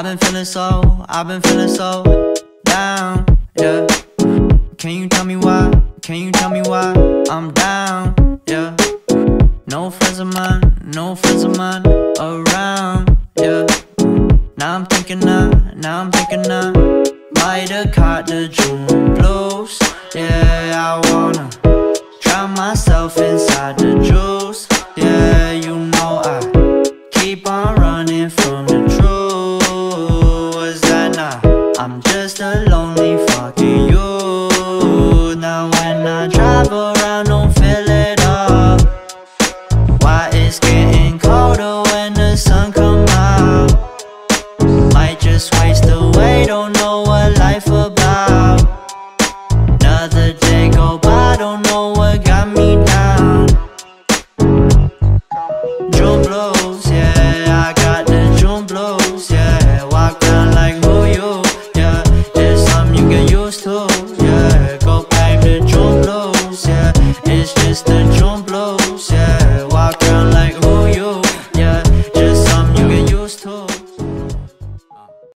I've been feeling so, I've been feeling so down, yeah. Can you tell me why? Can you tell me why I'm down, yeah? No friends of mine, no friends of mine around, yeah. Now I'm thinking I, now I'm thinking I might have caught the June blues, yeah. I wanna drown myself inside the juice, I'm just a lonely fucking you Now when I drive around don't feel it all Why it's getting colder when the sun come out? Might just waste away, don't know what life about. Another day go by, don't know what got me down. June blows, yeah.